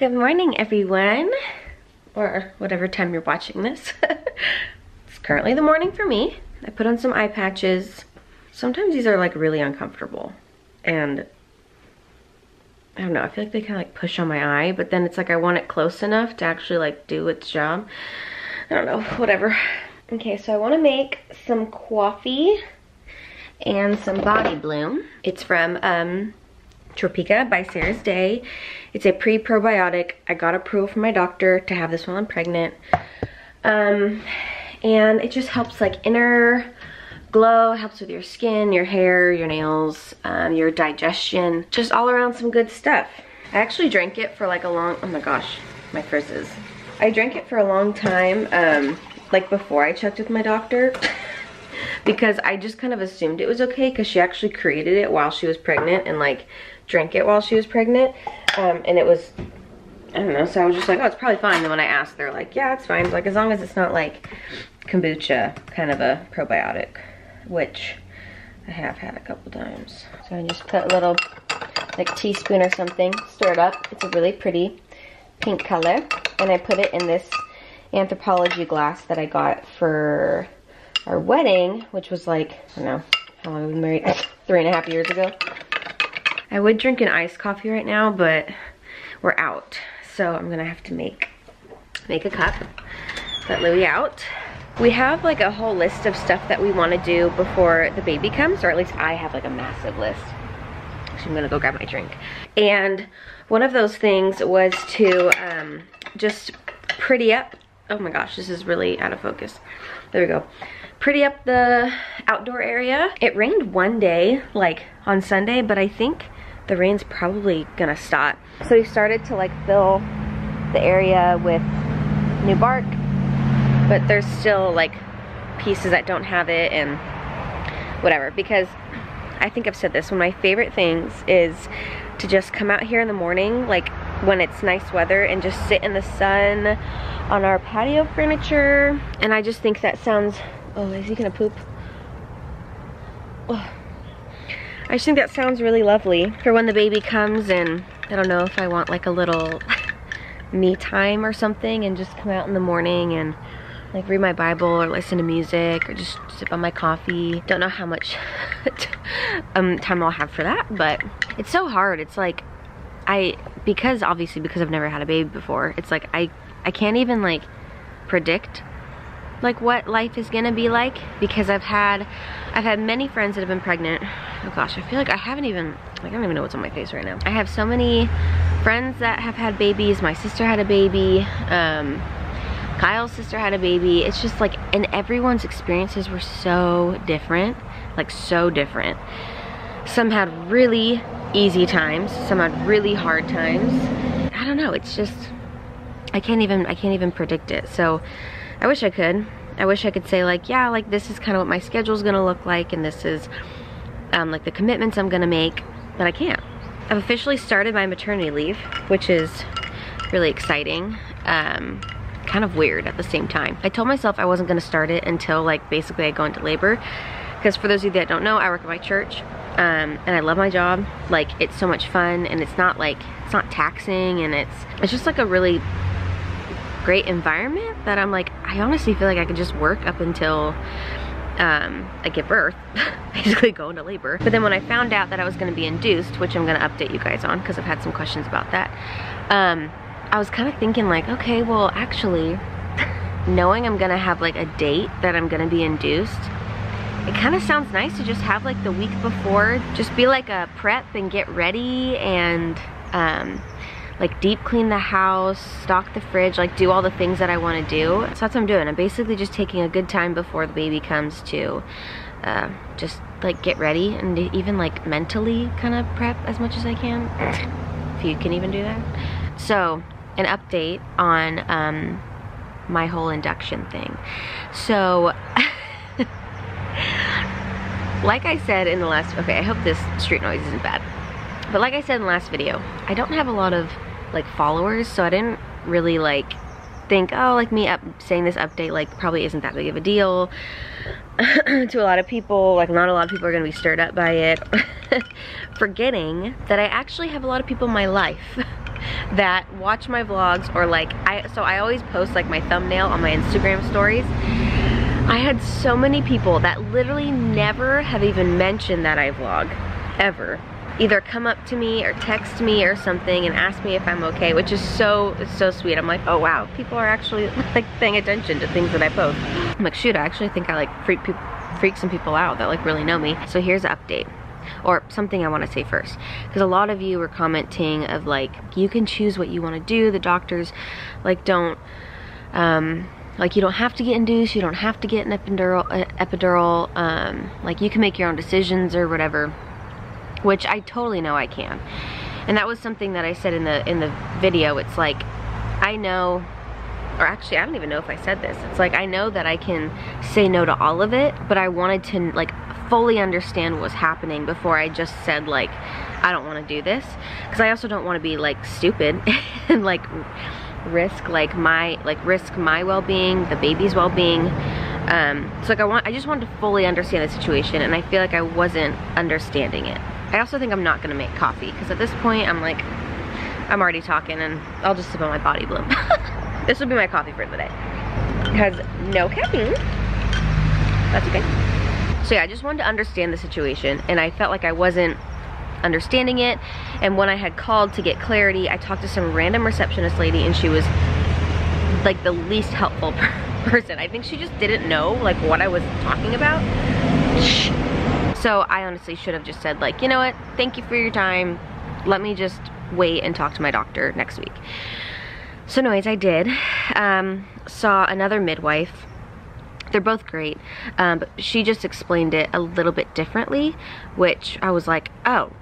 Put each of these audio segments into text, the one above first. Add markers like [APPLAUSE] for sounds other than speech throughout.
Good morning, everyone. Or whatever time you're watching this. [LAUGHS] it's currently the morning for me. I put on some eye patches. Sometimes these are like really uncomfortable. And I don't know, I feel like they kind of like push on my eye, but then it's like I want it close enough to actually like do its job. I don't know, whatever. Okay, so I want to make some coffee and some body bloom. It's from um, Tropeaka by Sarah's Day. It's a pre-probiotic. I got approval from my doctor to have this while I'm pregnant. Um, and it just helps like inner glow, helps with your skin, your hair, your nails, um, your digestion, just all around some good stuff. I actually drank it for like a long, oh my gosh, my frizzes. I drank it for a long time, um, like before I checked with my doctor. [LAUGHS] because I just kind of assumed it was okay because she actually created it while she was pregnant and like drank it while she was pregnant. Um, and it was, I don't know, so I was just like, oh, it's probably fine. Then when I asked, they're like, yeah, it's fine. Like, as long as it's not like kombucha, kind of a probiotic, which I have had a couple times. So I just put a little, like, teaspoon or something, stir it up. It's a really pretty pink color. And I put it in this Anthropologie glass that I got for our wedding, which was like, I don't know, how long we been married? [LAUGHS] Three and a half years ago. I would drink an iced coffee right now, but we're out. So I'm gonna have to make, make a cup, let Louie out. We have like a whole list of stuff that we wanna do before the baby comes, or at least I have like a massive list. So I'm gonna go grab my drink. And one of those things was to um, just pretty up, oh my gosh, this is really out of focus. There we go pretty up the outdoor area. It rained one day, like on Sunday, but I think the rain's probably gonna stop. So we started to like fill the area with new bark, but there's still like pieces that don't have it and whatever because I think I've said this, one of my favorite things is to just come out here in the morning, like when it's nice weather and just sit in the sun on our patio furniture. And I just think that sounds Oh, is he gonna poop? Oh. I just think that sounds really lovely for when the baby comes and I don't know if I want like a little [LAUGHS] me time or something and just come out in the morning and like read my Bible or listen to music or just sip on my coffee. Don't know how much [LAUGHS] um, time I'll have for that, but it's so hard. It's like, I, because obviously because I've never had a baby before, it's like I, I can't even like predict like what life is gonna be like because I've had I've had many friends that have been pregnant. Oh gosh I feel like I haven't even like I don't even know what's on my face right now. I have so many friends that have had babies. My sister had a baby. Um, Kyle's sister had a baby. It's just like and everyone's experiences were so different like so different. Some had really easy times. Some had really hard times. I don't know. It's just I can't even I can't even predict it. So I wish I could. I wish I could say like, yeah, like this is kind of what my schedule is gonna look like and this is um, like the commitments I'm gonna make, but I can't. I've officially started my maternity leave, which is really exciting. Um, kind of weird at the same time. I told myself I wasn't gonna start it until like basically I go into labor. Because for those of you that don't know, I work at my church um, and I love my job. Like it's so much fun and it's not like, it's not taxing and it's, it's just like a really great environment that I'm like, I honestly feel like I could just work up until um, I give birth, [LAUGHS] basically go into labor. But then when I found out that I was gonna be induced, which I'm gonna update you guys on because I've had some questions about that, um, I was kind of thinking like, okay, well actually, [LAUGHS] knowing I'm gonna have like a date that I'm gonna be induced, it kind of sounds nice to just have like the week before, just be like a prep and get ready and um, like deep clean the house, stock the fridge, like do all the things that I want to do. So that's what I'm doing. I'm basically just taking a good time before the baby comes to uh, just like get ready and even like mentally kind of prep as much as I can. if you can even do that. So an update on um, my whole induction thing. So [LAUGHS] like I said in the last, okay, I hope this street noise isn't bad. But like I said in the last video, I don't have a lot of like followers so I didn't really like think oh like me up saying this update like probably isn't that big of a deal [LAUGHS] to a lot of people like not a lot of people are gonna be stirred up by it [LAUGHS] forgetting that I actually have a lot of people in my life [LAUGHS] that watch my vlogs or like, I so I always post like my thumbnail on my Instagram stories. I had so many people that literally never have even mentioned that I vlog, ever either come up to me or text me or something and ask me if I'm okay, which is so, so sweet. I'm like, oh wow, people are actually [LAUGHS] like paying attention to things that I post. I'm like, shoot, I actually think I like freak people freak some people out that like really know me. So here's an update or something I want to say first because a lot of you were commenting of like you can choose what you want to do the doctors like don't um like you don't have to get induced you don't have to get an epidural uh, epidural um like you can make your own decisions or whatever which I totally know I can. And that was something that I said in the in the video. It's like I know or actually I don't even know if I said this. It's like I know that I can say no to all of it, but I wanted to like fully understand what's happening before I just said like I don't want to do this because I also don't want to be like stupid [LAUGHS] and like risk like my like risk my well-being, the baby's well-being. Um, so like I want I just wanted to fully understand the situation and I feel like I wasn't understanding it. I also think I'm not gonna make coffee because at this point I'm like, I'm already talking and I'll just sip on my body bloom. [LAUGHS] this will be my coffee for the day. Because no caffeine. That's okay. So yeah, I just wanted to understand the situation and I felt like I wasn't understanding it. And when I had called to get clarity, I talked to some random receptionist lady and she was like the least helpful [LAUGHS] person. I think she just didn't know like what I was talking about. So I honestly should have just said like, you know what, thank you for your time. Let me just wait and talk to my doctor next week. So anyways, I did. Um, saw another midwife. They're both great, um, but she just explained it a little bit differently, which I was like, oh,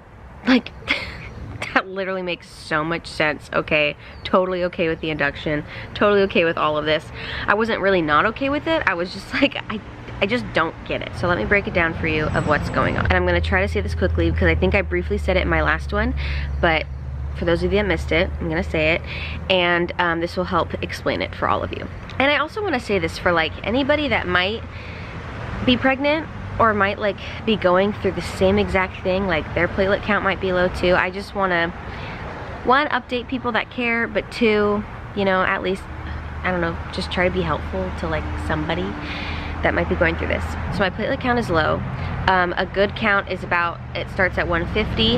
like, [LAUGHS] that literally makes so much sense. Okay, totally okay with the induction, totally okay with all of this. I wasn't really not okay with it. I was just [LAUGHS] like, I I just don't get it. So let me break it down for you of what's going on. And I'm gonna try to say this quickly because I think I briefly said it in my last one, but for those of you that missed it, I'm gonna say it, and um, this will help explain it for all of you. And I also wanna say this for like anybody that might be pregnant or might like be going through the same exact thing, like their platelet count might be low too. I just wanna, one, update people that care, but two, you know, at least, I don't know, just try to be helpful to like somebody that might be going through this. So my platelet count is low. Um, a good count is about, it starts at 150.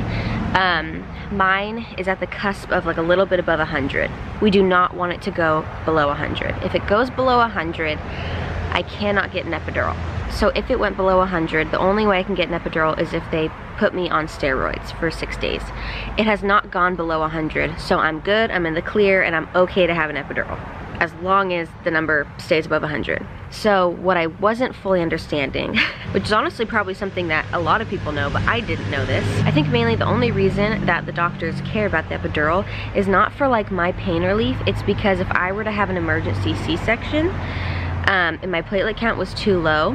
Um, mine is at the cusp of like a little bit above 100. We do not want it to go below 100. If it goes below 100, I cannot get an epidural. So if it went below 100, the only way I can get an epidural is if they put me on steroids for six days. It has not gone below 100, so I'm good, I'm in the clear, and I'm okay to have an epidural as long as the number stays above 100. So what I wasn't fully understanding, [LAUGHS] which is honestly probably something that a lot of people know, but I didn't know this. I think mainly the only reason that the doctors care about the epidural is not for like my pain relief, it's because if I were to have an emergency C-section um, and my platelet count was too low,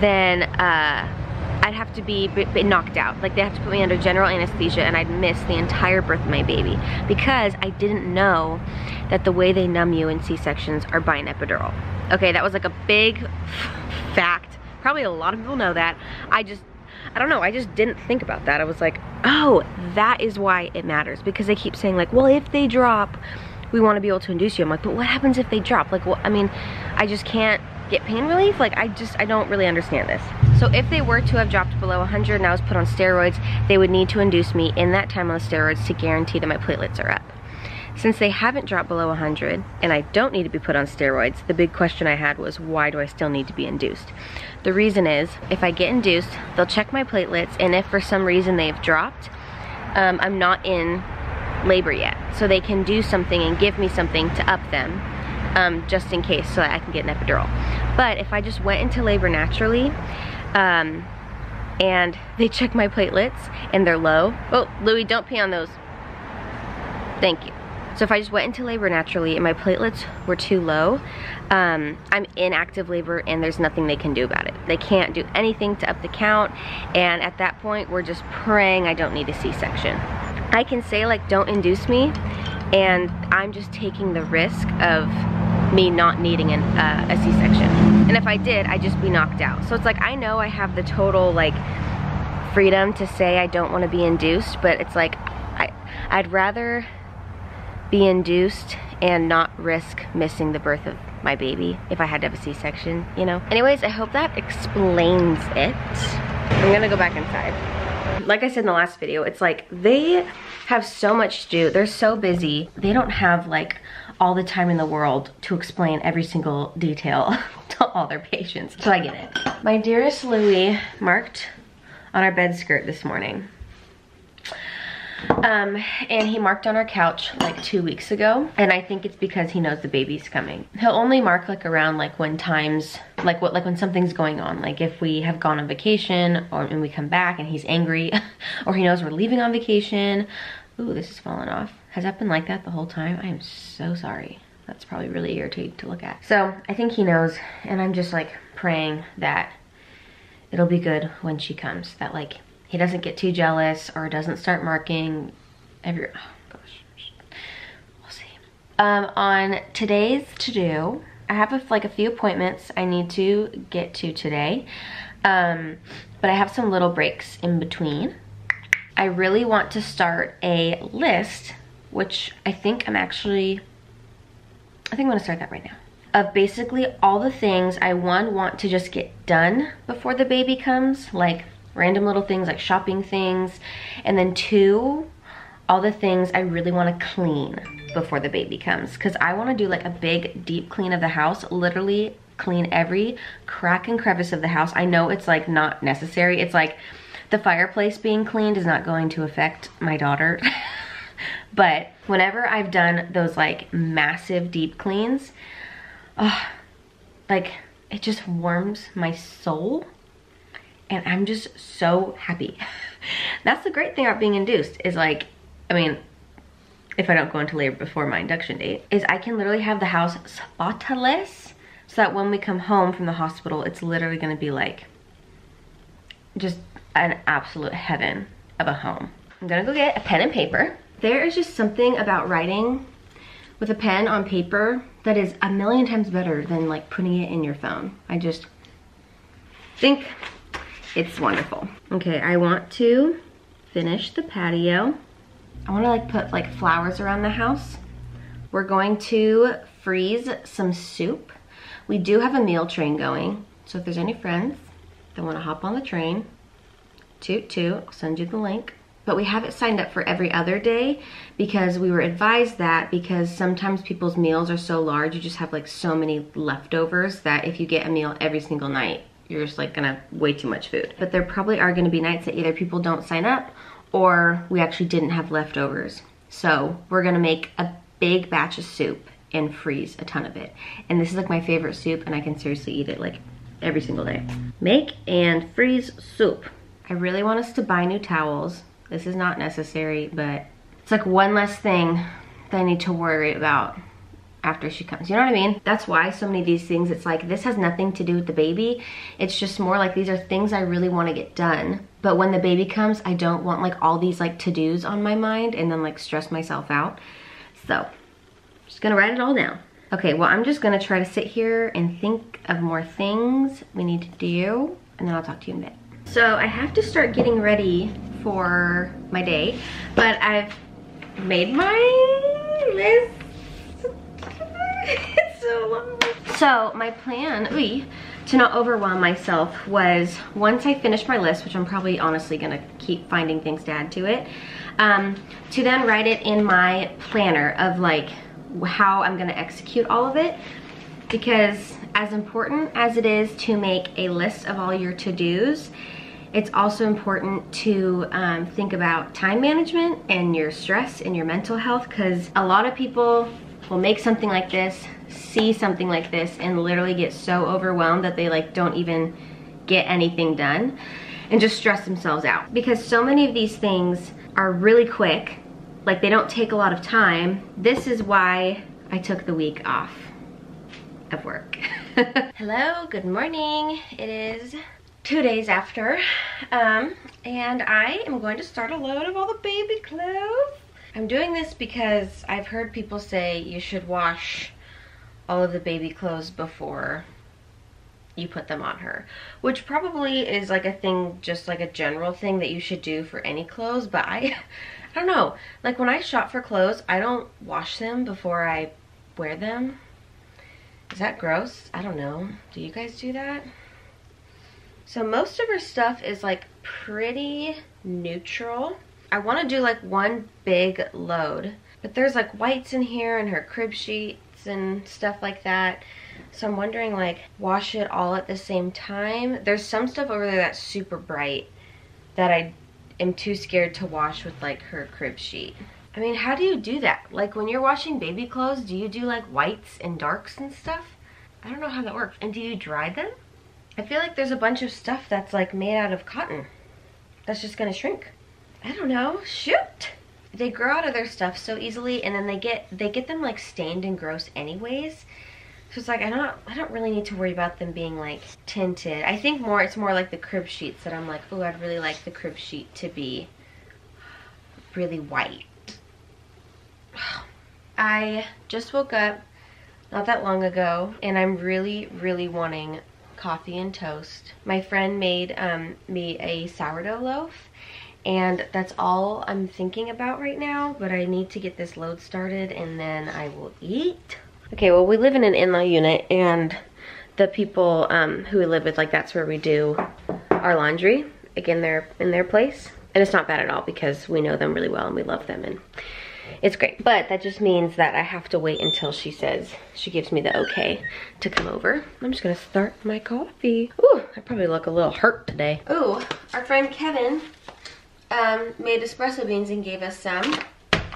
then uh, I'd have to be, knocked out. Like they have to put me under general anesthesia and I'd miss the entire birth of my baby because I didn't know that the way they numb you in C-sections are by an epidural. Okay, that was like a big [LAUGHS] fact. Probably a lot of people know that. I just, I don't know, I just didn't think about that. I was like, oh, that is why it matters because they keep saying like, well, if they drop, we want to be able to induce you. I'm like, but what happens if they drop? Like, well, I mean, I just can't get pain relief? Like, I just, I don't really understand this. So if they were to have dropped below 100 and I was put on steroids, they would need to induce me in that time on steroids to guarantee that my platelets are up. Since they haven't dropped below 100 and I don't need to be put on steroids, the big question I had was why do I still need to be induced? The reason is if I get induced, they'll check my platelets and if for some reason they've dropped, um, I'm not in labor yet. So they can do something and give me something to up them um, just in case so that I can get an epidural. But if I just went into labor naturally, um, and they check my platelets and they're low. Oh, Louis, don't pee on those. Thank you. So if I just went into labor naturally and my platelets were too low, um, I'm in active labor and there's nothing they can do about it. They can't do anything to up the count and at that point we're just praying I don't need a C-section. I can say like don't induce me and I'm just taking the risk of me not needing an, uh, a C-section. And if I did, I'd just be knocked out. So it's like, I know I have the total like freedom to say I don't want to be induced, but it's like, I, I'd rather be induced and not risk missing the birth of my baby if I had to have a C-section, you know? Anyways, I hope that explains it. I'm gonna go back inside. Like I said in the last video, it's like they have so much to do. They're so busy. They don't have like all the time in the world to explain every single detail [LAUGHS] to all their patients. So I get it. My dearest Louie marked on our bed skirt this morning. Um, and he marked on our couch like two weeks ago. And I think it's because he knows the baby's coming. He'll only mark like around like when times, like what, like when something's going on. Like if we have gone on vacation or and we come back and he's angry [LAUGHS] or he knows we're leaving on vacation. Ooh, this is falling off. Has that been like that the whole time? I am so sorry. That's probably really irritating to look at. So I think he knows and I'm just like praying that it'll be good when she comes. That like he doesn't get too jealous or doesn't start marking every, oh gosh, we'll see. Um, on today's to-do, I have a, like a few appointments I need to get to today, um, but I have some little breaks in between. I really want to start a list, which I think I'm actually, I think I'm gonna start that right now of basically all the things I one want to just get done before the baby comes like random little things like shopping things. And then two, all the things I really wanna clean before the baby comes. Cause I wanna do like a big deep clean of the house, literally clean every crack and crevice of the house. I know it's like not necessary. It's like the fireplace being cleaned is not going to affect my daughter. [LAUGHS] but whenever I've done those like massive deep cleans, oh, like it just warms my soul and I'm just so happy. [LAUGHS] That's the great thing about being induced is like, I mean, if I don't go into labor before my induction date, is I can literally have the house spotless so that when we come home from the hospital, it's literally gonna be like just an absolute heaven of a home. I'm gonna go get a pen and paper. There is just something about writing with a pen on paper that is a million times better than like putting it in your phone. I just think it's wonderful. Okay, I want to finish the patio. I wanna like put like flowers around the house. We're going to freeze some soup. We do have a meal train going. So if there's any friends that wanna hop on the train, toot toot, I'll send you the link. But we have it signed up for every other day because we were advised that because sometimes people's meals are so large, you just have like so many leftovers that if you get a meal every single night, you're just like gonna way too much food. But there probably are gonna be nights that either people don't sign up or we actually didn't have leftovers. So we're gonna make a big batch of soup and freeze a ton of it. And this is like my favorite soup and I can seriously eat it like every single day. Make and freeze soup. I really want us to buy new towels. This is not necessary, but it's like one less thing that I need to worry about after she comes. You know what I mean? That's why so many of these things, it's like, this has nothing to do with the baby. It's just more like these are things I really want to get done. But when the baby comes, I don't want like all these like to-dos on my mind and then like stress myself out. So, just gonna write it all down. Okay, well, I'm just gonna try to sit here and think of more things we need to do, and then I'll talk to you in a bit. So I have to start getting ready for my day, but I've made my list it's [LAUGHS] so long. So my plan, to not overwhelm myself was once I finish my list, which I'm probably honestly gonna keep finding things to add to it, um, to then write it in my planner of like how I'm gonna execute all of it because as important as it is to make a list of all your to-dos, it's also important to um, think about time management and your stress and your mental health because a lot of people will make something like this, see something like this, and literally get so overwhelmed that they like don't even get anything done and just stress themselves out. Because so many of these things are really quick, like they don't take a lot of time. This is why I took the week off of work. [LAUGHS] Hello, good morning. It is two days after, um, and I am going to start a load of all the baby clothes. I'm doing this because I've heard people say you should wash all of the baby clothes before you put them on her which probably is like a thing just like a general thing that you should do for any clothes but I [LAUGHS] I don't know. Like when I shop for clothes, I don't wash them before I wear them. Is that gross? I don't know. Do you guys do that? So most of her stuff is like pretty neutral. I want to do like one big load, but there's like whites in here and her crib sheets and stuff like that. So I'm wondering like wash it all at the same time. There's some stuff over there that's super bright that I am too scared to wash with like her crib sheet. I mean, how do you do that? Like when you're washing baby clothes, do you do like whites and darks and stuff? I don't know how that works. And do you dry them? I feel like there's a bunch of stuff that's like made out of cotton that's just gonna shrink. I don't know, shoot. They grow out of their stuff so easily and then they get they get them like stained and gross anyways. So it's like I don't I don't really need to worry about them being like tinted. I think more it's more like the crib sheets that I'm like, oh I'd really like the crib sheet to be really white. [SIGHS] I just woke up not that long ago and I'm really really wanting coffee and toast. My friend made um, me a sourdough loaf and that's all I'm thinking about right now but I need to get this load started and then I will eat. Okay, well we live in an in-law unit and the people um, who we live with, like that's where we do our laundry, again they're in their place. And it's not bad at all because we know them really well and we love them and it's great. But that just means that I have to wait until she says, she gives me the okay to come over. I'm just gonna start my coffee. Ooh, I probably look a little hurt today. Ooh, our friend Kevin um, made espresso beans and gave us some,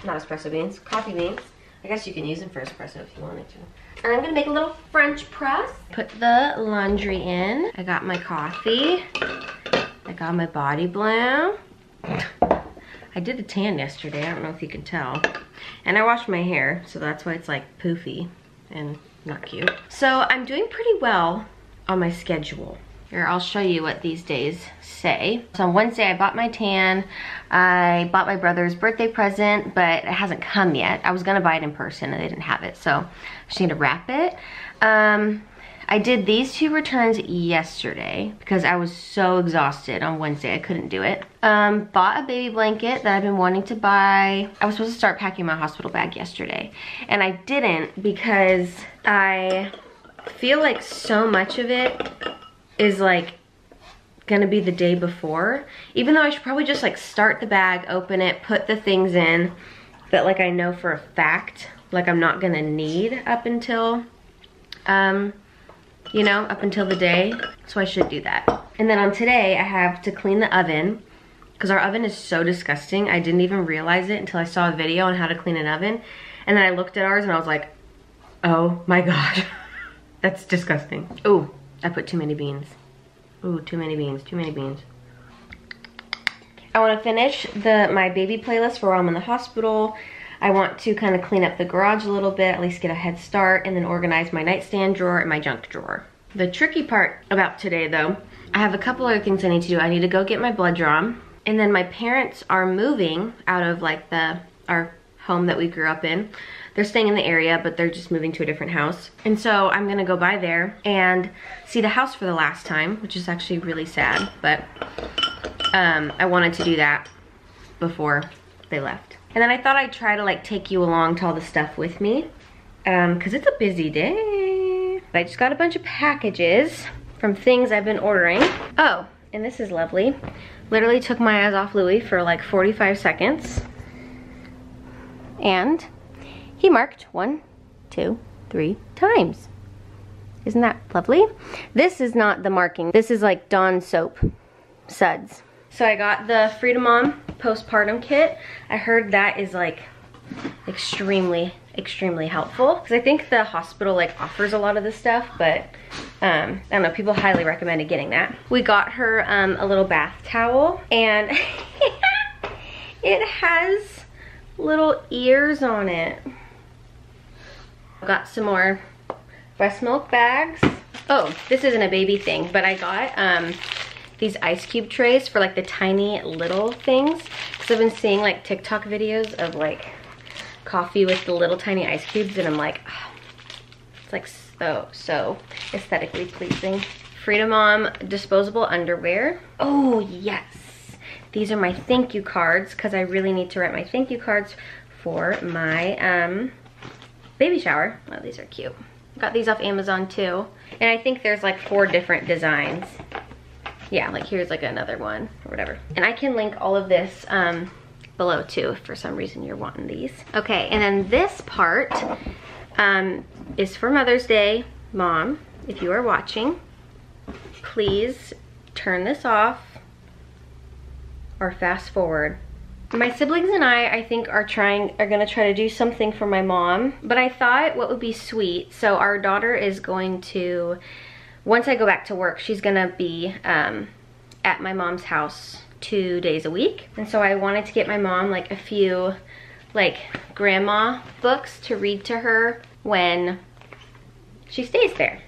not espresso beans, coffee beans. I guess you can use them for espresso if you wanted to. And I'm gonna make a little French press. Put the laundry in. I got my coffee. I got my body bloom. I did a tan yesterday, I don't know if you can tell. And I washed my hair, so that's why it's like poofy and not cute. So I'm doing pretty well on my schedule. Here, I'll show you what these days say. So on Wednesday, I bought my tan. I bought my brother's birthday present, but it hasn't come yet. I was gonna buy it in person and they didn't have it, so I just need to wrap it. Um, I did these two returns yesterday because I was so exhausted on Wednesday. I couldn't do it. Um, bought a baby blanket that I've been wanting to buy. I was supposed to start packing my hospital bag yesterday and I didn't because I feel like so much of it is like gonna be the day before. Even though I should probably just like start the bag, open it, put the things in that like I know for a fact like I'm not gonna need up until um, you know, up until the day. So I should do that. And then on today, I have to clean the oven because our oven is so disgusting. I didn't even realize it until I saw a video on how to clean an oven. And then I looked at ours and I was like, oh my God, [LAUGHS] that's disgusting. Oh, I put too many beans. Ooh, too many beans, too many beans. I wanna finish the my baby playlist for while I'm in the hospital. I want to kind of clean up the garage a little bit, at least get a head start, and then organize my nightstand drawer and my junk drawer. The tricky part about today though, I have a couple other things I need to do. I need to go get my blood drawn, and then my parents are moving out of like the our home that we grew up in. They're staying in the area, but they're just moving to a different house. And so I'm gonna go by there and see the house for the last time, which is actually really sad, but um, I wanted to do that before they left. And then I thought I'd try to like take you along to all the stuff with me um, cause it's a busy day. I just got a bunch of packages from things I've been ordering. Oh, and this is lovely. Literally took my eyes off Louis for like 45 seconds. And he marked one, two, three times. Isn't that lovely? This is not the marking. This is like Dawn soap suds. So I got the Frida Mom postpartum kit. I heard that is like extremely, extremely helpful. Because I think the hospital like offers a lot of this stuff, but um, I don't know, people highly recommended getting that. We got her um, a little bath towel and [LAUGHS] it has little ears on it. Got some more breast milk bags. Oh, this isn't a baby thing, but I got um, these ice cube trays for like the tiny little things. Cause I've been seeing like TikTok videos of like coffee with the little tiny ice cubes and I'm like, oh, it's like so, so aesthetically pleasing. Frida Mom disposable underwear. Oh yes, These are my thank you cards because I really need to write my thank you cards for my um, baby shower. Oh, these are cute. Got these off Amazon too. And I think there's like four different designs. Yeah, like here's like another one or whatever. And I can link all of this um, below too if for some reason you're wanting these. Okay, and then this part um, is for Mother's Day. Mom, if you are watching, please turn this off or fast forward my siblings and I, I think, are trying, are gonna try to do something for my mom. But I thought what would be sweet, so our daughter is going to, once I go back to work, she's gonna be um, at my mom's house two days a week. And so I wanted to get my mom like a few like grandma books to read to her when she stays there.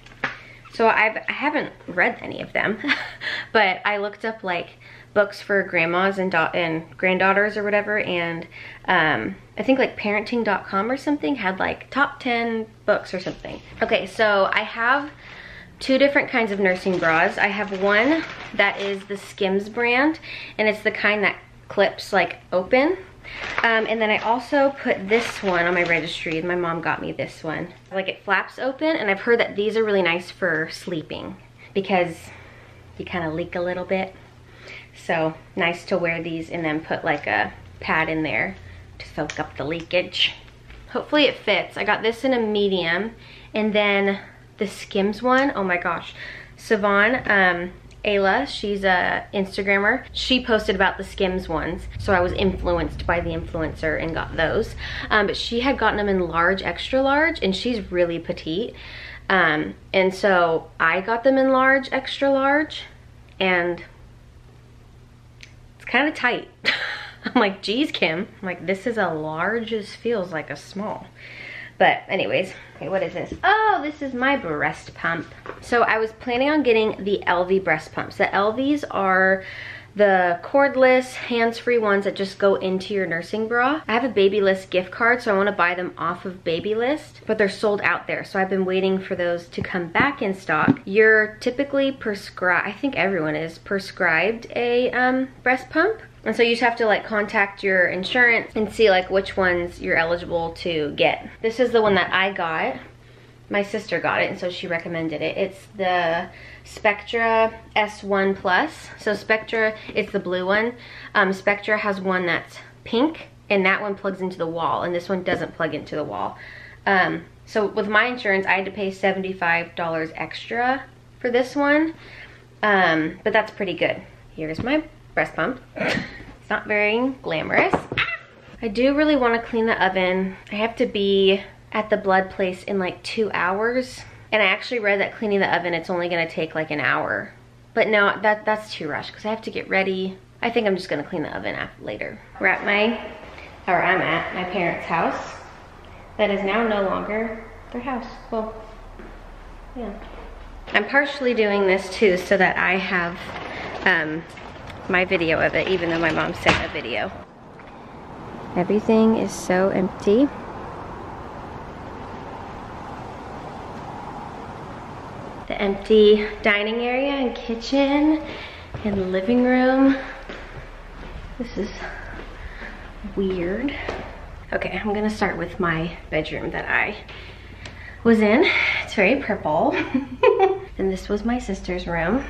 So I've, I haven't read any of them, [LAUGHS] but I looked up like books for grandmas and, and granddaughters or whatever and um, I think like parenting.com or something had like top 10 books or something. Okay, so I have two different kinds of nursing bras. I have one that is the Skims brand and it's the kind that clips like open. Um, and then I also put this one on my registry. My mom got me this one. Like it flaps open and I've heard that these are really nice for sleeping because you kind of leak a little bit. So nice to wear these and then put like a pad in there to soak up the leakage. Hopefully it fits. I got this in a medium and then the Skims one, oh my gosh. Savon, um, Ayla, she's a Instagrammer. She posted about the Skims ones, so I was influenced by the influencer and got those. Um, but she had gotten them in large, extra large, and she's really petite. Um, and so I got them in large, extra large, and it's kind of tight. [LAUGHS] I'm like, geez, Kim. I'm like, this is a large, this feels like a small. But anyways, okay, what is this? Oh, this is my breast pump. So I was planning on getting the Elvie breast pumps. The Elvies are the cordless, hands-free ones that just go into your nursing bra. I have a Babylist gift card, so I wanna buy them off of Babylist, but they're sold out there. So I've been waiting for those to come back in stock. You're typically prescribed, I think everyone is prescribed a um, breast pump. And so you just have to like contact your insurance and see like which ones you're eligible to get. This is the one that I got. My sister got it and so she recommended it. It's the Spectra S1 Plus. So Spectra, it's the blue one. Um, Spectra has one that's pink and that one plugs into the wall and this one doesn't plug into the wall. Um, so with my insurance, I had to pay $75 extra for this one, um, but that's pretty good. Here's my breast pump. it's not very glamorous. I do really want to clean the oven. I have to be at the blood place in like two hours. And I actually read that cleaning the oven, it's only gonna take like an hour. But no, that, that's too rushed because I have to get ready. I think I'm just gonna clean the oven after, later. We're at my, or I'm at my parents' house. That is now no longer their house. Well, yeah. I'm partially doing this too so that I have um, my video of it, even though my mom sent a video. Everything is so empty. the empty dining area and kitchen and living room. This is weird. Okay, I'm gonna start with my bedroom that I was in. It's very purple. [LAUGHS] and this was my sister's room.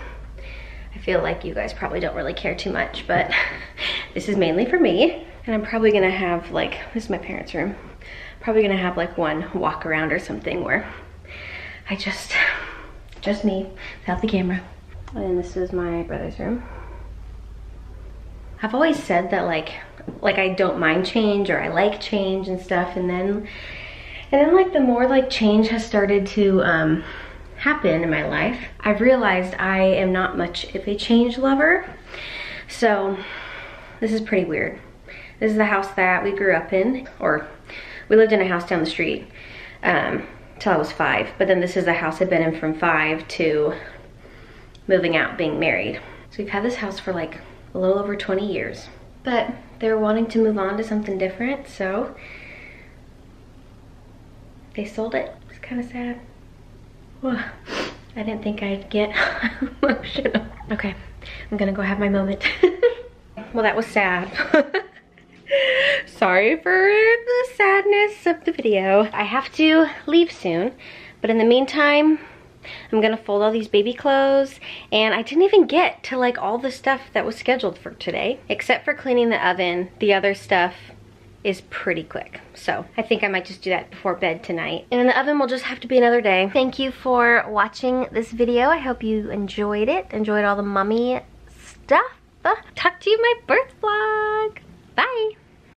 I feel like you guys probably don't really care too much, but [LAUGHS] this is mainly for me. And I'm probably gonna have like, this is my parents' room. Probably gonna have like one walk around or something where I just just me, without the camera. And this is my brother's room. I've always said that like, like I don't mind change or I like change and stuff. And then, and then like the more like change has started to um, happen in my life, I've realized I am not much of a change lover. So this is pretty weird. This is the house that we grew up in, or we lived in a house down the street. Um, till I was five. But then this is the house I've been in from five to moving out, being married. So we've had this house for like a little over 20 years. But they're wanting to move on to something different, so they sold it. It's kind of sad. I didn't think I'd get [LAUGHS] emotional. Okay, I'm gonna go have my moment. [LAUGHS] well that was sad. [LAUGHS] Sorry for the sadness of the video. I have to leave soon, but in the meantime, I'm gonna fold all these baby clothes and I didn't even get to like all the stuff that was scheduled for today. Except for cleaning the oven, the other stuff is pretty quick. So I think I might just do that before bed tonight. And then the oven will just have to be another day. Thank you for watching this video. I hope you enjoyed it, enjoyed all the mummy stuff. Talk to you my birth vlog. Bye.